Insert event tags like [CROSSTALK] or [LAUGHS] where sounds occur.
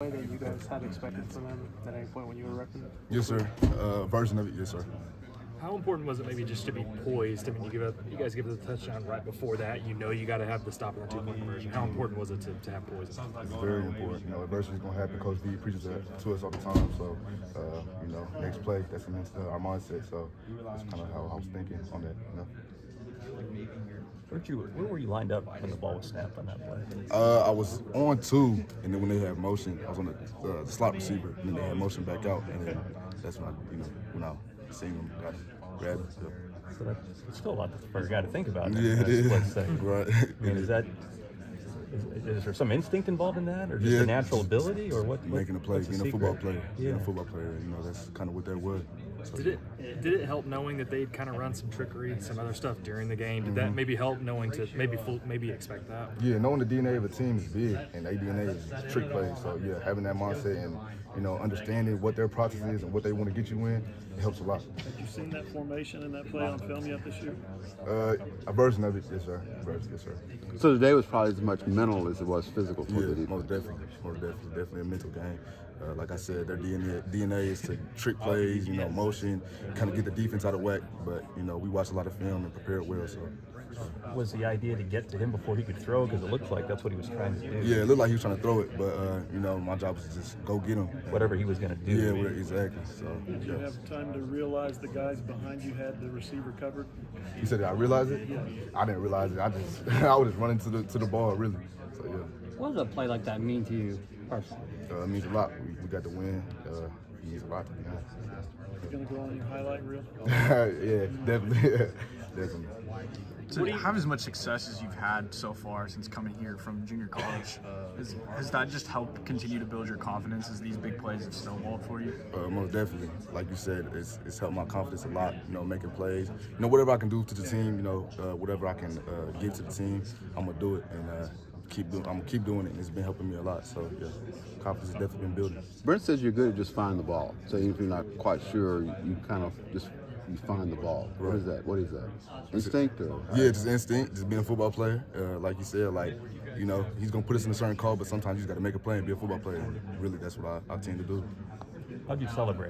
play that you guys had expected from them at any point when you were repping? Yes, sir. Uh, version of it, yes, sir. How important was it maybe just to be poised? I mean, you give up, you guys give it the touchdown right before that. You know you got to have the stop on the two point conversion. How important was it to, to have poise? It's very important. You know, adversity is going to happen. Coach V preaches that to us all the time. So, uh, you know, next play, that's uh, our mindset. So that's kind of how I was thinking on that. You know. Where'd you, where were you lined up when the ball was snapped on that play? Uh, I was on two, and then when they had motion, I was on the, uh, the slot receiver, and then they had motion back out, and then that's when I, you know, when I seen them, got grabbed. Yep. So that's still a lot for a guy to think about. Yeah, it is. Right. I mean, is that is, is, there some instinct involved in that, or just Yeah. a natural ability, or what? what making a play, being a football player, Yeah. being a football player. You know, that's kind of what that was. So, Did it did it help knowing that they'd kind of run some trickery and some other stuff during the game? Did that maybe help knowing to maybe full, maybe expect that? Yeah, knowing the DNA of a team is big, and their DNA is trick plays. So yeah, having that mindset and you know understanding what their process is and what they want to get you in, it helps a lot. Have you seen that formation and that play on film yet this year? Uh, a version of it, yes sir. A version, yes sir. So today was probably as much mental as it was physical for Yeah, the most definitely, most definitely, definitely a mental game. Uh, like I said, their DNA, DNA is to trick plays, you know, motion, kind of get the defense out of whack. But you know, we watch a lot of film and prepare well. So Was the idea to get to him before he could throw? Because it looked like that's what he was trying to do. yeah, it looked like he was trying to throw it, but uh, you know, my job was to just go get him. Whatever he was going to do. Yeah, well, exactly. So Did you yeah. have time to realize the guys behind you had the receiver covered? You said I realized it? I didn't realize it. I just [LAUGHS] I was just running to the to the ball really. So yeah, What does a play like that mean to you personally? uh, it means a lot. We, we got the win. Uh, it means a lot to be honest. It's going to go on your highlight reel. [LAUGHS] yeah, definitely, [LAUGHS] definitely. To have as much success as you've had so far since coming here from junior college, has, has that just helped continue to build your confidence as these big plays have snowballed for you? Uh, most definitely, like you said, it's, it's helped my confidence a lot. You know, making plays. You know, whatever I can do to the team. You know, uh, whatever I can uh, give to the team, I'm gonna do it and uh, keep doing. I'm gonna keep doing it. And it's been helping me a lot. So yeah, confidence has definitely been building. Brent says you're good at just finding the ball. So even if you're not quite sure, you, you kind of just you find the ball. What is that? What is that? Instinct or? Yeah, just instinct, just being a football player. Uh, like you said, like you know, he's gonna put us in a certain call, but sometimes you just gotta make a play and be a football player. Really, that's what I, I tend to do. How do you celebrate?